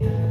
you.